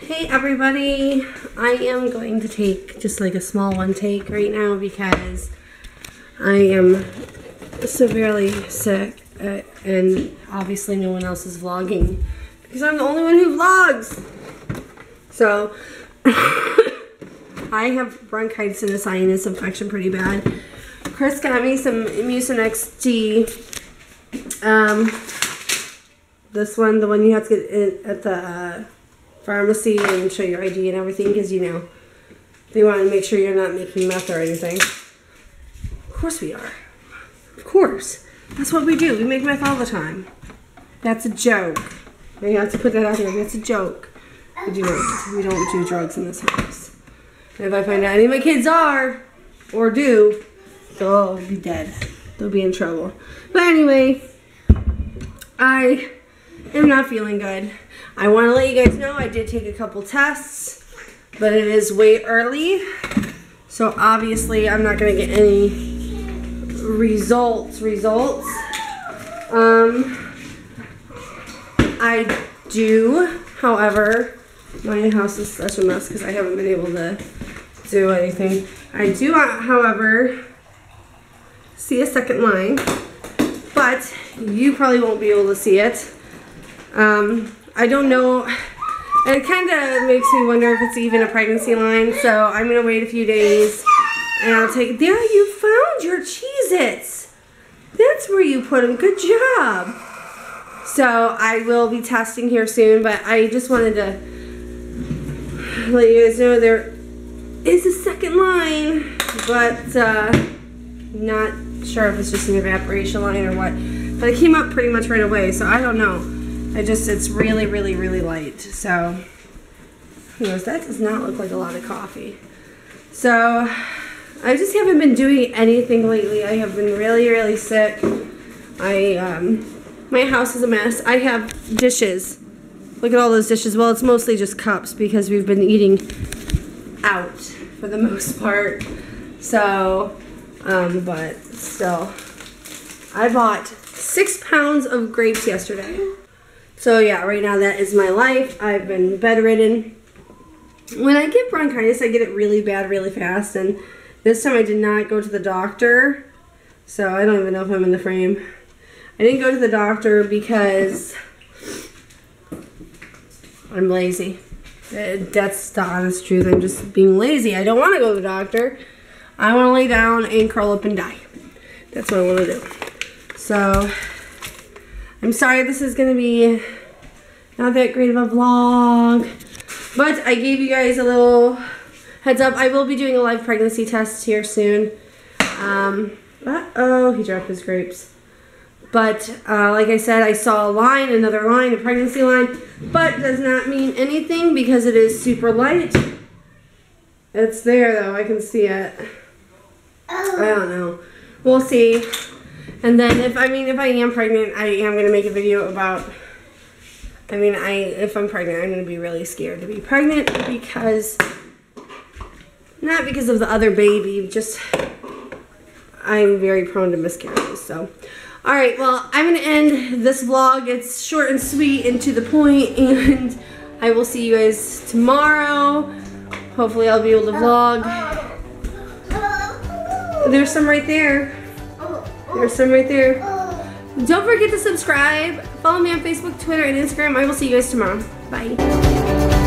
Hey everybody, I am going to take just like a small one take right now because I am severely sick uh, and obviously no one else is vlogging because I'm the only one who vlogs. So I have bronchitis and a sinus infection pretty bad. Chris got me some Mucinex D. Um, this one, the one you have to get at the uh, pharmacy and show your ID and everything because you know they want to make sure you're not making meth or anything. Of course we are. Of course. That's what we do. We make meth all the time. That's a joke. I have to put that out there. That's a joke. We do not. We don't do drugs in this house. And if I find out any of my kids are or do, they'll be dead. They'll be in trouble. But anyway, I am not feeling good. I want to let you guys know I did take a couple tests, but it is way early. So obviously I'm not going to get any results, results. Um, I do, however, my house is such a mess because I haven't been able to do anything. I do, however, see a second line, but you probably won't be able to see it. Um, I don't know. It kind of makes me wonder if it's even a pregnancy line. So I'm going to wait a few days and I'll take, there you found your Cheez-Its. That's where you put them. Good job. So I will be testing here soon, but I just wanted to let you guys know there is a second line, but uh, not sure if it's just an evaporation line or what. But it came up pretty much right away, so I don't know. I just, it's really, really, really light. So, who knows? That does not look like a lot of coffee. So, I just haven't been doing anything lately. I have been really, really sick. I, um, my house is a mess. I have dishes. Look at all those dishes. Well, it's mostly just cups because we've been eating out for the most part. So, um, but still. I bought six pounds of grapes yesterday. So yeah, right now that is my life. I've been bedridden. When I get bronchitis, I get it really bad really fast. And this time I did not go to the doctor. So I don't even know if I'm in the frame. I didn't go to the doctor because I'm lazy. Uh, that's the honest truth. I'm just being lazy. I don't want to go to the doctor. I want to lay down and curl up and die. That's what I want to do. So I'm sorry this is going to be not that great of a vlog. But I gave you guys a little heads up. I will be doing a live pregnancy test here soon. Um, uh-oh, he dropped his grapes. But uh, like I said, I saw a line, another line, a pregnancy line. But does not mean anything because it is super light. It's there though, I can see it. I don't know. We'll see. And then if, I mean, if I am pregnant, I am going to make a video about, I mean, I, if I'm pregnant, I'm going to be really scared to be pregnant because, not because of the other baby, just, I'm very prone to miscarriages, so. Alright, well, I'm going to end this vlog. It's short and sweet and to the point, and I will see you guys tomorrow. Hopefully I'll be able to vlog. Oh. There's some right there. There's some right there. Don't forget to subscribe. Follow me on Facebook, Twitter, and Instagram. I will see you guys tomorrow. Bye.